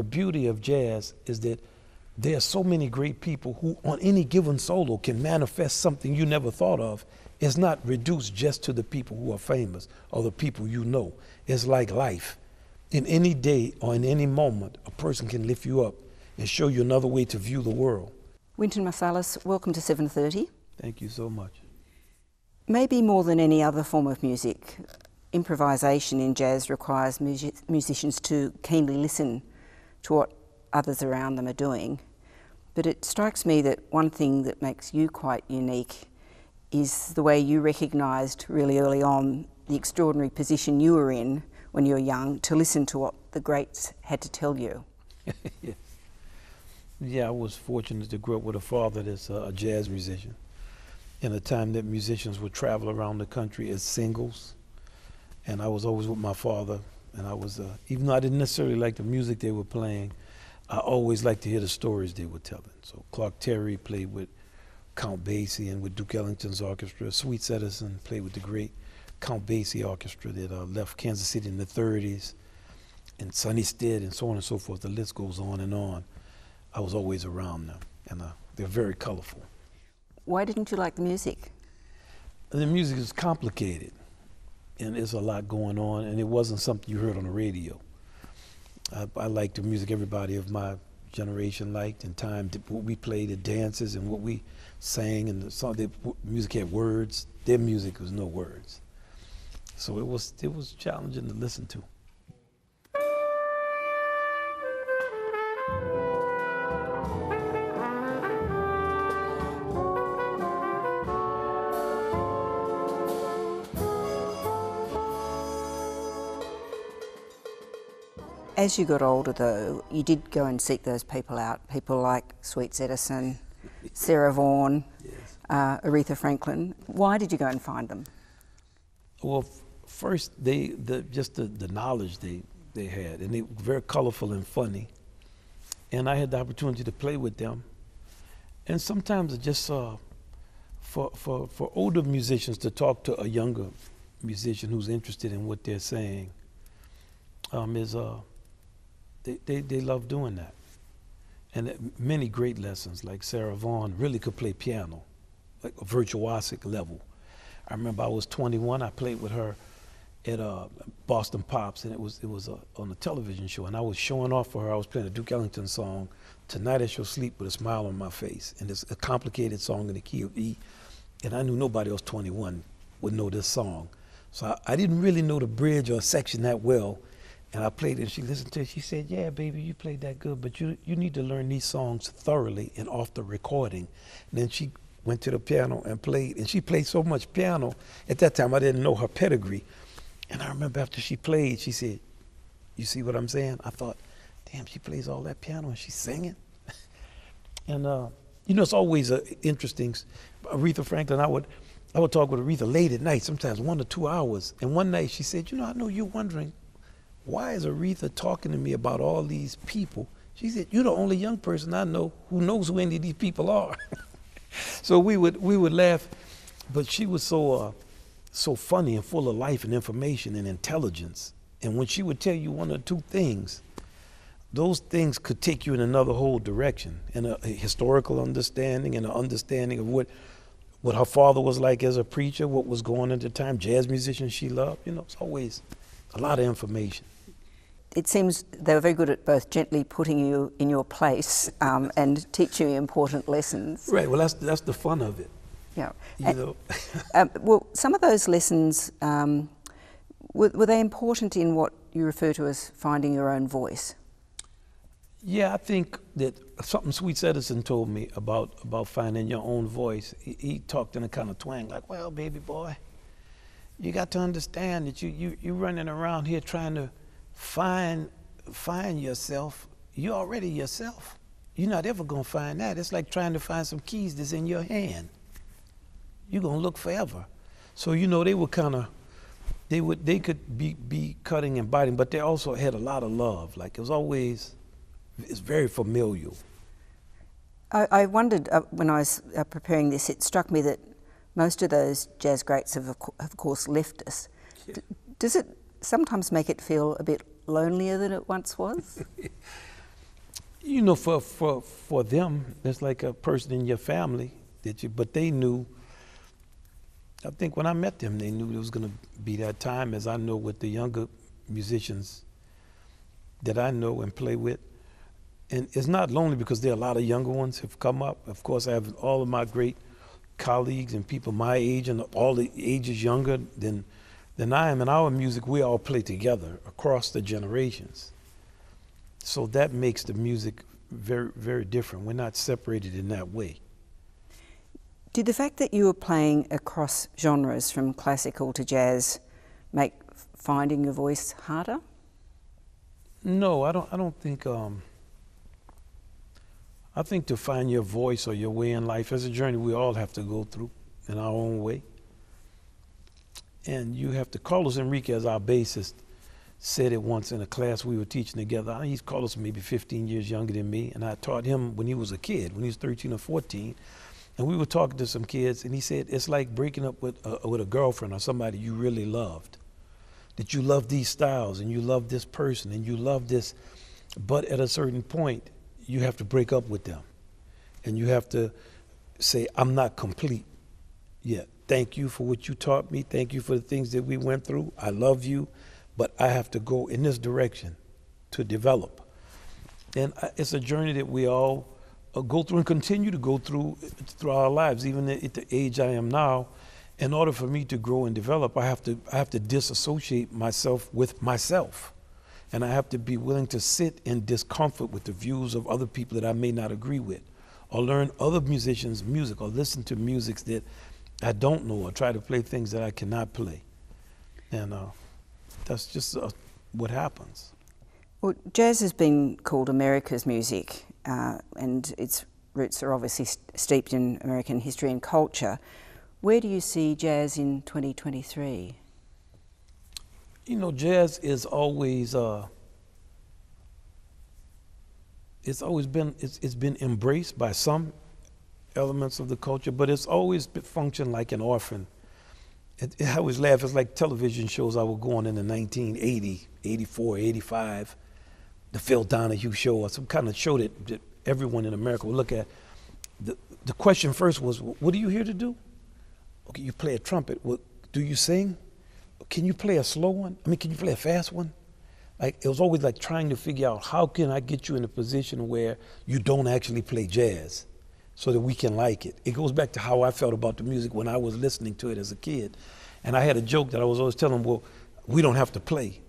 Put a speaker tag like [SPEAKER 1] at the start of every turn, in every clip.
[SPEAKER 1] the beauty of jazz is that there are so many great people who, on any given solo, can manifest something you never thought of. It's not reduced just to the people who are famous or the people you know. It's like life. In any day or in any moment, a person can lift you up and show you another way to view the world.
[SPEAKER 2] Wynton Marsalis, welcome to 7.30.
[SPEAKER 1] Thank you so much.
[SPEAKER 2] Maybe more than any other form of music, improvisation in jazz requires music musicians to keenly listen to what others around them are doing. But it strikes me that one thing that makes you quite unique is the way you recognised really early on the extraordinary position you were in when you were young to listen to what the greats had to tell you.
[SPEAKER 1] yes. Yeah, I was fortunate to grow up with a father that's a jazz musician. In a time that musicians would travel around the country as singles, and I was always with my father, and I was, uh, even though I didn't necessarily like the music they were playing, I always liked to hear the stories they were telling. So Clark Terry played with Count Basie and with Duke Ellington's orchestra. Sweets Edison played with the great Count Basie orchestra that uh, left Kansas City in the 30s, and Sonny Stitt, and so on and so forth. The list goes on and on. I was always around them, and uh, they're very colorful.
[SPEAKER 2] Why didn't you like the music?
[SPEAKER 1] The music is complicated, and there's a lot going on, and it wasn't something you heard on the radio. I, I like the music everybody of my generation liked, and time what we played, the dances, and what we sang, and the song. The music had words. Their music was no words, so it was it was challenging to listen to.
[SPEAKER 2] As you got older, though, you did go and seek those people out. People like Sweets Edison, Sarah Vaughan, yes. uh, Aretha Franklin. Why did you go and find them?
[SPEAKER 1] Well, first, they the, just the, the knowledge they, they had, and they were very colorful and funny. And I had the opportunity to play with them. And sometimes it just uh, for, for, for older musicians to talk to a younger musician who's interested in what they're saying um, is uh, they, they, they love doing that. And many great lessons, like Sarah Vaughan really could play piano, like a virtuosic level. I remember I was 21, I played with her at uh, Boston Pops, and it was it was uh, on a television show, and I was showing off for her. I was playing a Duke Ellington song, "Tonight I Shall Sleep with a Smile on My Face," and it's a complicated song in the key of E, and I knew nobody else 21 would know this song, so I, I didn't really know the bridge or section that well, and I played it, and she listened to it. She said, Yeah, baby, you played that good, but you, you need to learn these songs thoroughly and off the recording. And then she went to the piano and played, and she played so much piano. At that time, I didn't know her pedigree. And I remember after she played, she said, You see what I'm saying? I thought, Damn, she plays all that piano and she's singing. and, uh, you know, it's always interesting. Aretha Franklin, I would, I would talk with Aretha late at night, sometimes one or two hours. And one night she said, You know, I know you're wondering why is Aretha talking to me about all these people? She said, You're the only young person I know who knows who any of these people are. so we would we would laugh, but she was so uh, so funny and full of life and information and intelligence. And when she would tell you one or two things, those things could take you in another whole direction, in a, historical understanding and an understanding of what what her father was like as a preacher, what was going on at the time, jazz musician she loved. You know, it's always a lot of information.
[SPEAKER 2] It seems they were very good at both gently putting you in your place um, and teaching you important lessons.
[SPEAKER 1] Right. Well, that's that's the fun of it.
[SPEAKER 2] Yeah.
[SPEAKER 1] You and, know.
[SPEAKER 2] um, well, some of those lessons um, were, were they important in what you refer to as finding your own voice?
[SPEAKER 1] Yeah, I think that something Sweets Edison told me about about finding your own voice. He, he talked in a kind of twang, like, "Well, baby boy." you got to understand that you you you running around here trying to find find yourself. You're already yourself. You're not ever gonna find that. It's like trying to find some keys that's in your hand. You're gonna look forever. So you know they were kind of they would they could be be cutting and biting, but they also had a lot of love. Like it was always it's very familial.
[SPEAKER 2] I, I wondered uh, when I was uh, preparing this. It struck me that most of those jazz greats have, of course, left us. Yeah. does it sometimes make it feel a bit lonelier than it once was?
[SPEAKER 1] You know, for for for them, it's like a person in your family that you. But they knew. I think when I met them, they knew it was going to be that time. As I know with the younger musicians that I know and play with, and it's not lonely because there are a lot of younger ones have come up. Of course, I have all of my great colleagues and people my age and all the ages younger than than I am. In our music, we all play together across the generations. So that makes the music very, very different. We're not separated in that way.
[SPEAKER 2] Did the fact that you were playing across genres from classical to jazz make finding your voice harder?
[SPEAKER 1] No, I don't. I don't think. Um, I think to find your voice or your way in life is a journey we all have to go through in our own way. And you have to. Carlos Henriquez, our bassist, said it once in a class we were teaching together. Uh, he's Carlos maybe 15 years younger than me, and I taught him when he was a kid, when he was 13 or 14. And we were talking to some kids, and he said it's like breaking up with a, with a girlfriend or somebody you really loved. That you love these styles and you love this person and you love this, but at a certain point, you have to break up with them, and you have to say, "I'm not complete yet." Thank you for what you taught me. Thank you for the things that we went through. I love you, but I have to go in this direction to develop. And it's a journey that we all uh, go through and continue to go through through our lives, even at the age I am now. In order for me to grow and develop, I have to I have to disassociate myself with myself, and I have to be willing to sit in discomfort with the views of other people that I may not agree with, or learn other musicians' music, or listen to music that I don't know or try to play things that I cannot play. And uh, that's just uh, what happens.
[SPEAKER 2] Well, jazz has been called America's music, uh, and its roots are obviously st- steeped in American history and culture. Where do you see jazz in 2023?
[SPEAKER 1] You know, jazz is always uh, it's always been it's, it's been embraced by some elements of the culture, but it's always functioned like an orphan. It, it, I always laugh. It's like television shows I would go on in the 1980, 84, 85, the Phil Donahue show or some kind of show that, that everyone in America would look at. The, the question first was, what are you here to do? Okay, you play a trumpet. What, do you sing? Can you play a slow one? I mean, can you play a fast one? Like, it was always like trying to figure out how can I get you in a position where you don't actually play jazz so that we can like it. It goes back to how I felt about the music when I was listening to it as a kid. And I had a joke that I was always telling them, well, we don't have to play.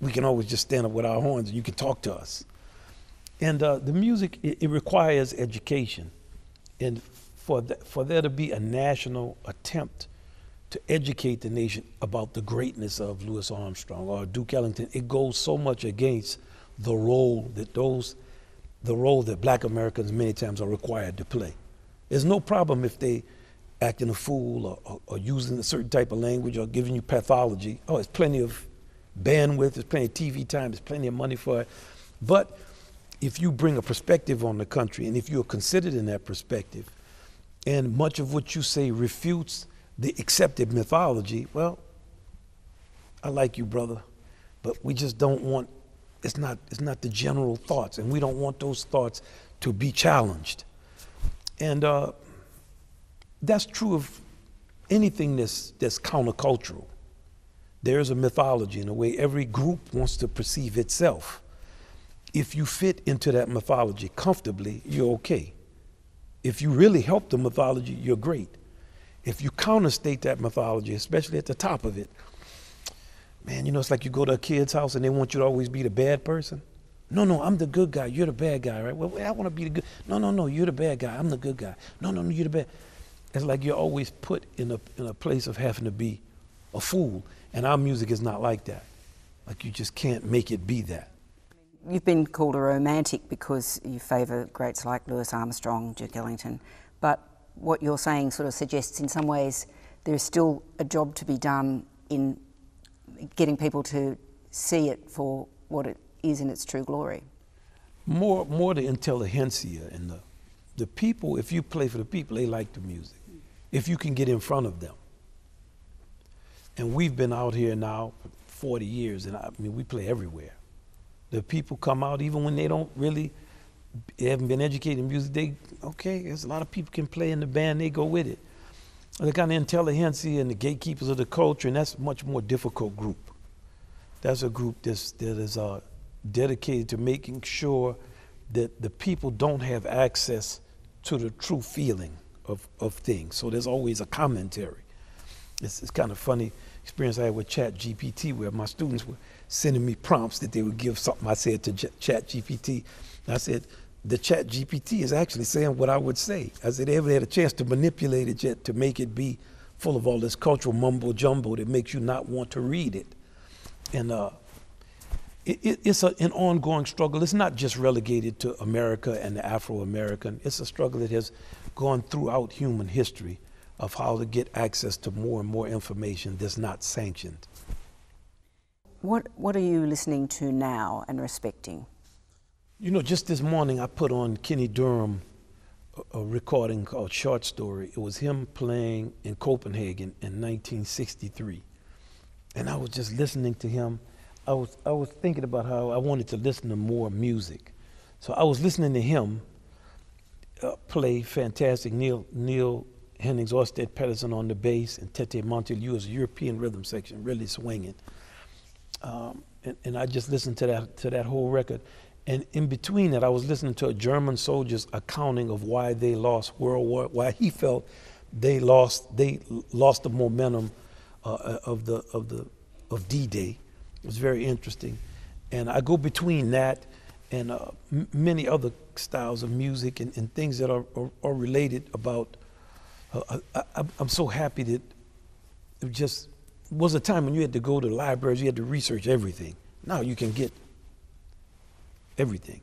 [SPEAKER 1] We can always just stand up with our horns and you can talk to us. And uh, the music, it, it, requires education. And for, the, for there to be a national attempt to educate the nation about the greatness of Louis Armstrong or Duke Ellington, it goes so much against the role that those the role that black Americans many times are required to play. There's no problem if they acting a fool or, or, or, using a certain type of language or giving you pathology. Oh, there's plenty of bandwidth, there's plenty of TV time, there's plenty of money for it. But if you bring a perspective on the country and if you're considered in that perspective, and much of what you say refutes the accepted mythology, well, I like you, brother, but we just don't want it's not, it's not the general thoughts, and we don't want those thoughts to be challenged. And uh, that's true of anything that's, that's countercultural. There's a mythology in a way every group wants to perceive itself. If you fit into that mythology comfortably, you're okay. If you really help the mythology, you're great. If you counterstate that mythology, especially at the top of it, man, you know, it's like you go to a kid's house and they want you to always be the bad person. No, no, I'm the good guy. You're the bad guy, right? Well, I want to be the good. No, no, no, you're the bad guy. I'm the good guy. No, no, no, you're the bad. It's like you're always put in a in a place of having to be a fool, and our music is not like that. Like you just can't make it be that.
[SPEAKER 2] You've been called a romantic because you favour greats like Louis Armstrong, Duke Ellington, but what you're saying sort of suggests in some ways there is still a job to be done in getting people to see it for what it is in its true glory.
[SPEAKER 1] More, more the intelligentsia and the, the people. If you play for the people, they like the music. If you can get in front of them. And we've been out here now for 40 years, and I, I mean, we play everywhere. The people come out even when they don't really haven't been educated in music, they okay. There's a lot of people can play in the band. They go with it. The kind of intelligentsia and the gatekeepers of the culture, and that's a much more difficult group. That's a group that's, that is uh, dedicated to making sure that the people don't have access to the true feeling of, of things. So there's always a commentary. It's, it's kind of funny experience I had with ChatGPT where my students were sending me prompts that they would give something I said to J- ChatGPT. I said, the ChatGPT is actually saying what I would say. I said, they haven't had a chance to manipulate it yet to make it be full of all this cultural mumbo jumbo that makes you not want to read it. And uh, it, it, it's a, an ongoing struggle. It's not just relegated to America and the Afro American, it's a struggle that has gone throughout human history of how to get access to more and more information that's not sanctioned.
[SPEAKER 2] What, what are you listening to now and respecting?
[SPEAKER 1] You know, just this morning I put on Kenny Dorham a, recording called Short Story. It was him playing in Copenhagen in 1963. And I was just listening to him. I was, I was thinking about how I wanted to listen to more music. So I was listening to him uh, play fantastic. Neil, Neil Hennings, Orsted Pedersen on the bass, and Tete a European rhythm section, really swinging. Um, and, and I just listened to that to that whole record. And in between that, I was listening to a German soldier's accounting of why they lost World War, why he felt they lost they lost the momentum uh, uh of the of the of D-Day. It was very interesting, and I go between that and uh, m- many other styles of music and, and things that are, are, are related about. Uh, I, am so happy that it just was a time when you had to go to libraries, you had to research everything. Now you can get everything.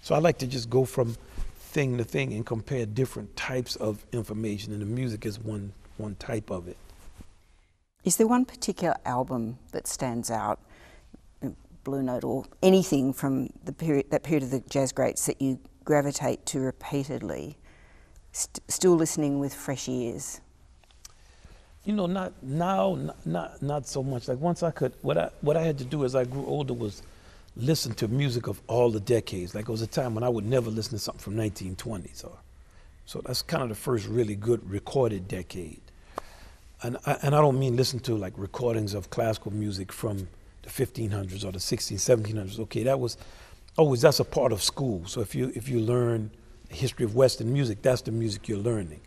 [SPEAKER 1] So I like to just go from thing to thing and compare different types of information, and the music is one one type of it.
[SPEAKER 2] Is there one particular album that stands out, Blue Note or anything from the period that period of the jazz greats that you gravitate to repeatedly, st- still listening with fresh ears?
[SPEAKER 1] You know, not now, not, not not so much. Like once I could, what I what I had to do as I grew older was listen to music of all the decades. Like it was a time when I would never listen to something from 1920s or so that's kind of the first really good recorded decade. And I, and I don't mean listen to like recordings of classical music from the 1500s or the 1600s, 1700s. Okay, that was always that's a part of school. So if you if you learn the history of Western music, that's the music you're learning.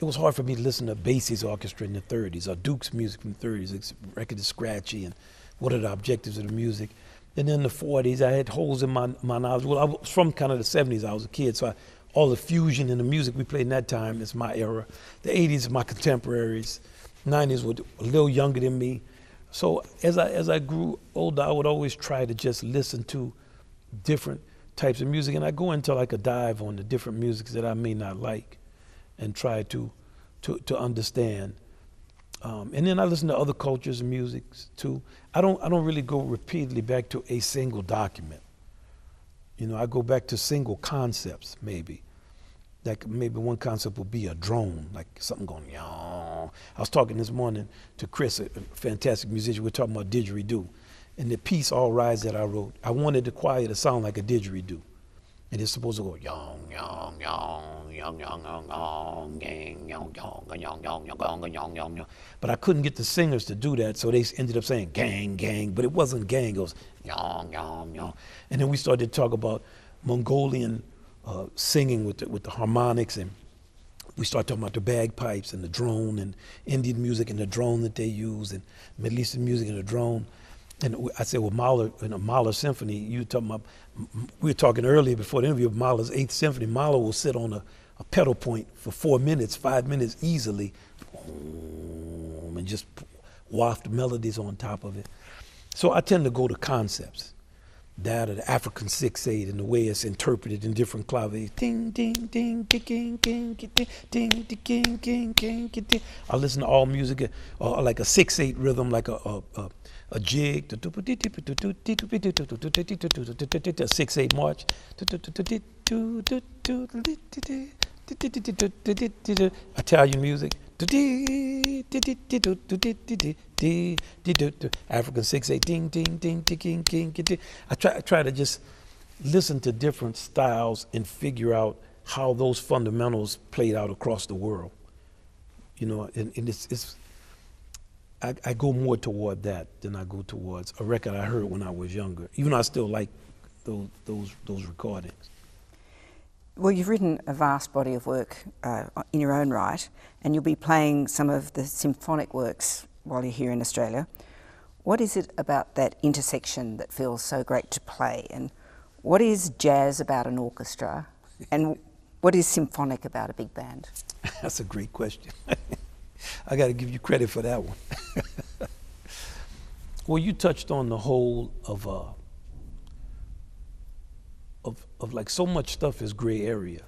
[SPEAKER 1] It was hard for me to listen to Basie's orchestra in the 30s or Duke's music from the 30s. It's record is scratchy and what are the objectives of the music? And in the 40s, I had holes in my, my knowledge. Well, I was from kind of the 70s. I was a kid, so I, all the fusion and the music we played in that time is my era. The 80s, my contemporaries. 90s were a little younger than me. So as I as I grew older, I would always try to just listen to different types of music, and I go into like a dive on the different musics that I may not like, and try to to to understand. Um, and then I listen to other cultures and musics too. I don't I don't really go repeatedly back to a single document. You know, I go back to single concepts maybe. Like maybe one concept would be a drone, like something going, yaw. I was talking this morning to Chris, a fantastic musician. We are talking about didgeridoo. And the piece All Rise that I wrote, I wanted the choir to sound like a didgeridoo. And it's supposed to go yong yong yong yong yong yong yong gang yong yong yong yong yong yong yong yong. But I couldn't get the singers to do that, so they ended up saying gang gang, but it wasn't gang. It was yong yong yong. And then we started to talk about Mongolian uh, singing with the, with the harmonics, and we started talking about the bagpipes and the drone and Indian music and the drone that they use, and Middle Eastern music and the drone. And I said, well, Mahler, in a Mahler symphony, you talking about, we were talking earlier before the interview of Mahler's Eighth Symphony. Mahler will sit on a, a pedal point for four minutes, five minutes easily, and just waft melodies on top of it. So I tend to go to concepts. That or the African 6-8 and the way it's interpreted in different claves. Ding, ding, ding, ding, ding, ding, ding, ding, ding, ding, ding. I listen to all music, or like a 6-8 rhythm, like a, a, a a jig, a six eight march, Italian music, African six eight ding ding ding ding ding ding. I try I try to just listen to different styles and figure out how those fundamentals played out across the world. You know, and, and it's, it's I, I, go more toward that than I go towards a record I heard when I was younger. Even though I still like those those those recordings.
[SPEAKER 2] Well, you've written a vast body of work uh, in your own right, and you'll be playing some of the symphonic works while you're here in Australia. What is it about that intersection that feels so great to play? And what is jazz about an orchestra? And what is symphonic about a big band?
[SPEAKER 1] That's a great question. I got to give you credit for that one. well, you touched on the whole of uh, of of like so much stuff is gray area,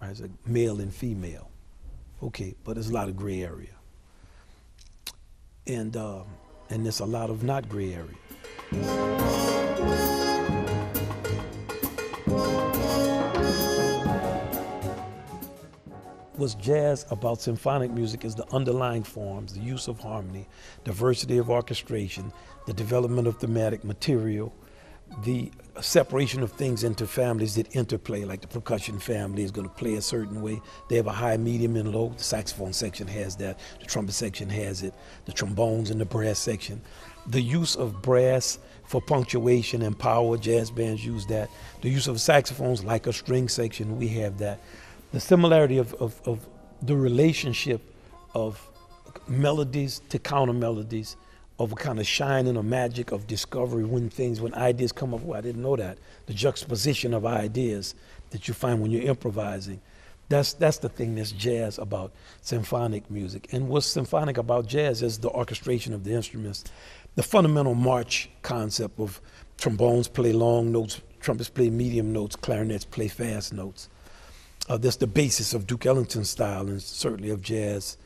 [SPEAKER 1] right? It's like male and female. Okay, but there's a lot of gray area, and um, and there's a lot of not gray area. Was jazz about symphonic music is the underlying forms, the use of harmony, diversity of orchestration, the development of thematic material, the separation of things into families that interplay, like the percussion family is going to play a certain way. They have a high, medium, and low. The saxophone section has that. The trumpet section has it. The trombones and the brass section. The use of brass for punctuation and power, jazz bands use that. The use of saxophones, like a string section, we have that the similarity of, of, of the relationship of melodies to counter melodies, of a kind of shining or magic of discovery when things, when ideas come up. Well, I didn't know that. The juxtaposition of ideas that you find when you're improvising. That's, that's the thing that's jazz about symphonic music. And what's symphonic about jazz is the orchestration of the instruments. The fundamental march concept of trombones play long notes, trumpets play medium notes, clarinets play fast notes. Uh, that's the basis of Duke Ellington's style and certainly of jazz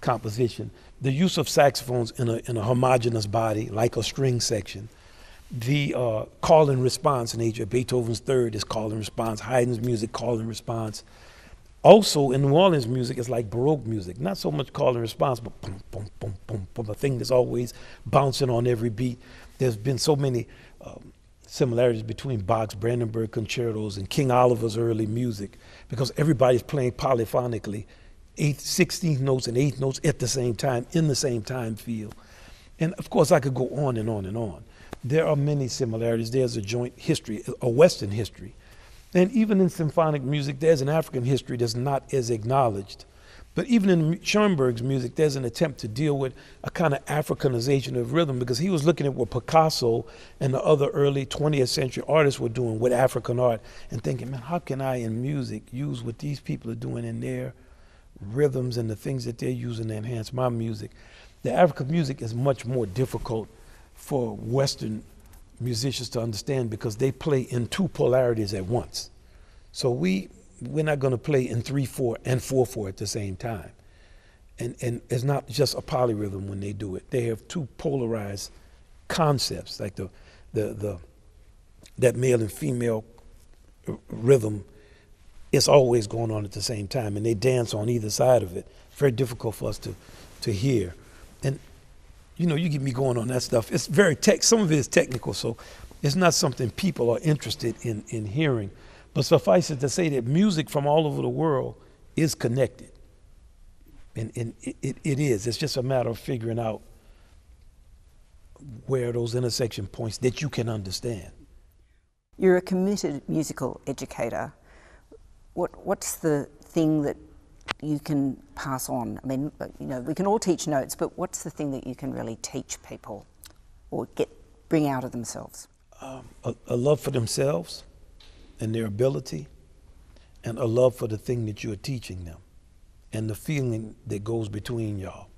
[SPEAKER 1] composition. The use of saxophones in a, in a homogeneous body, like a string section. The uh, call and response nature. Beethoven's third is call and response. Haydn's music, call and response. Also, in New Orleans music, it's like Baroque music. Not so much call and response, but boom, boom, boom, boom, boom, a thing that's always bouncing on every beat. There's been so many um, similarities between Bach's Brandenburg concertos and King Oliver's early music because everybody's playing polyphonically, eighth, 16th notes and eighth notes at the same time in the same time field. And of course, I could go on and on and on. There are many similarities. There's a joint history, a Western history. And even in symphonic music, there's an African history that's not as acknowledged. But even in Schoenberg's music, there's an attempt to deal with a kind of Africanization of rhythm because he was looking at what Picasso and the other early 20th century artists were doing with African art and thinking, man, how can I in music use what these people are doing in their rhythms and the things that they're using to enhance my music? The African music is much more difficult for Western musicians to understand because they play in two polarities at once. So we we're not going to play in 3 4 and 4 4 at the same time. And, and it's not just a polyrhythm when they do it. They have two polarized concepts, like the, the, the, that male and female rhythm is always going on at the same time, and they dance on either side of it. Very difficult for us to, to hear. And, you know, you get me going on that stuff. It's very tech, some of it is technical, so it's not something people are interested in, in hearing. But suffice it to say that music from all over the world is connected. And, and it, it, it is. It's just a matter of figuring out where those intersection points that you can understand.
[SPEAKER 2] You're a committed musical educator. What, what's the thing that you can pass on? I mean, you know, we can all teach notes, but what's the thing that you can really teach people or get bring out of themselves?
[SPEAKER 1] Um, a, a love for themselves, and their ability and a love for the thing that you're teaching them and the feeling that goes between y'all.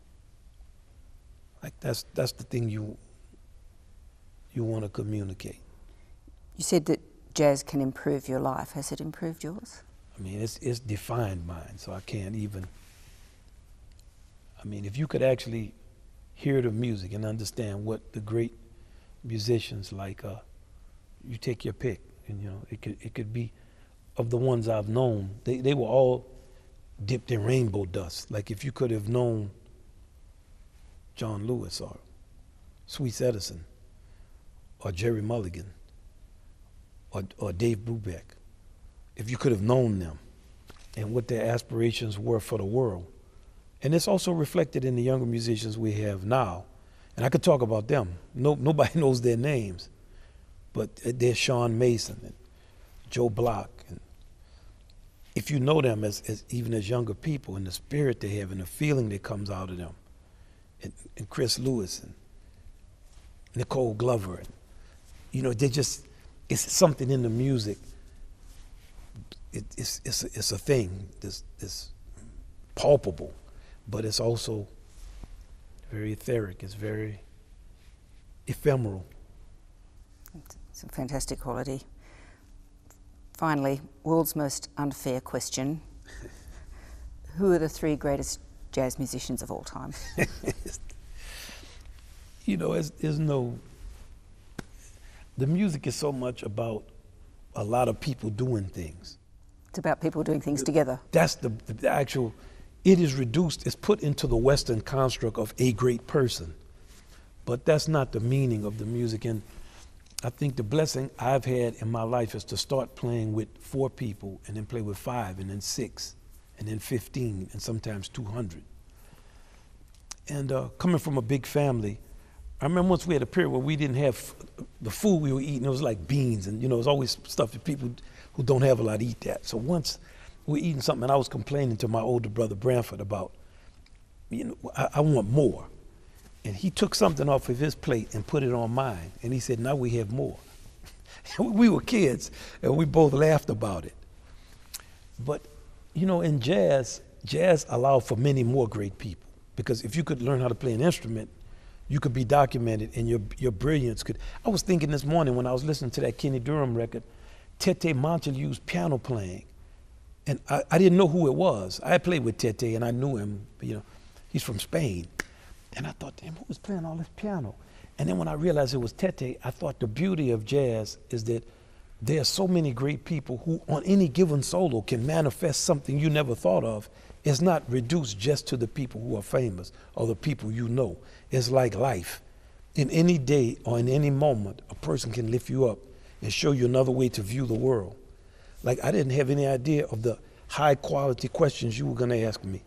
[SPEAKER 1] Like that's that's the thing you you want to communicate.
[SPEAKER 2] You said that jazz can improve your life. Has it improved yours?
[SPEAKER 1] I mean, it's it's defined mine, so I can't even. I mean, if you could actually hear the music and understand what the great musicians like, uh, you take your pick and you know it could it could be of the ones I've known. They they were all dipped in rainbow dust. Like if you could have known John Lewis or Sweets Edison or Gerry Mulligan or, or Dave Brubeck, if you could have known them and what their aspirations were for the world. And it's also reflected in the younger musicians we have now. And I could talk about them. No, nobody knows their names, but there's Sean Mason and Joe Block. And if you know them as, as even as younger people and the spirit they have and the feeling that comes out of them, and, and Chris Lewis and Nicole Glover, and, you know, they just, it's something in the music. It, it's, it's, a, it's a thing, that's, this palpable, but it's also very etheric, it's very ephemeral.
[SPEAKER 2] It's a fantastic quality. Finally, world's most unfair question. Who are the three greatest jazz musicians of all time?
[SPEAKER 1] you know, there's, there's no. The music is so much about a lot of people doing things.
[SPEAKER 2] It's about people doing things together.
[SPEAKER 1] That's the, the actual. It is reduced. It's put into the Western construct of a great person, but that's not the meaning of the music. And I think the blessing I've had in my life is to start playing with four people and then play with five and then six and then 15 and sometimes 200. And uh, coming from a big family, I remember once we had a period where we didn't have the food we were eating. It was like beans, and you know, it was always stuff that people who don't have a lot eat that. So once we were eating something, and I was complaining to my older brother Branford about, you know, I, I want more. And he took something off of his plate and put it on mine. And he said, Now we have more. we were kids, and we both laughed about it. But, you know, in jazz, jazz allowed for many more great people. Because if you could learn how to play an instrument, you could be documented and your, your brilliance could. I was thinking this morning when I was listening to that Kenny Dorham record, Tete Montoliu's piano playing. And I, I didn't know who it was. I played with Tete and I knew him, you know, he's from Spain. And I thought, damn, who was playing all this piano? And then when I realized it was Tete, I thought the beauty of jazz is that there are so many great people who, on any given solo, can manifest something you never thought of. It's not reduced just to the people who are famous or the people you know. It's like life. In any day or in any moment, a person can lift you up and show you another way to view the world. Like I didn't have any idea of the high quality questions you were going to ask me.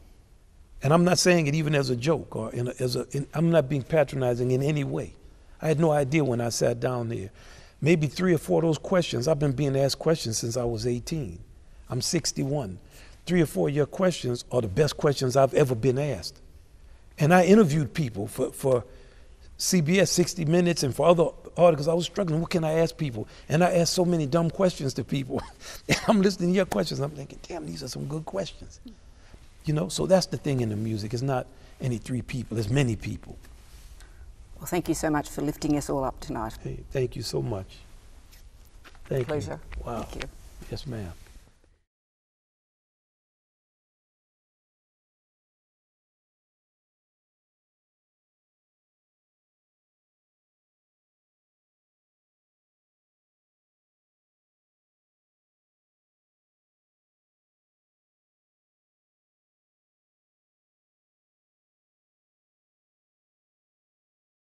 [SPEAKER 1] And I'm not saying it even as a joke or in a, as a, in, I'm not being patronizing in any way. I had no idea when I sat down there. Maybe three or four of those questions, I've been being asked questions since I was 18. I'm 61. Three or four of your questions are the best questions I've ever been asked. And I interviewed people for, for CBS 60 Minutes and for other articles. I was struggling. What can I ask people? And I asked so many dumb questions to people. and I'm listening to your questions. I'm thinking, damn, these are some good questions. You know, so that's the thing in the music. It's not any three people, it's many people.
[SPEAKER 2] Well, thank you so much for lifting us all up tonight.
[SPEAKER 1] Hey, thank you so much. Thank
[SPEAKER 2] Pleasure.
[SPEAKER 1] you. Wow.
[SPEAKER 2] Thank you.
[SPEAKER 1] Yes, ma'am.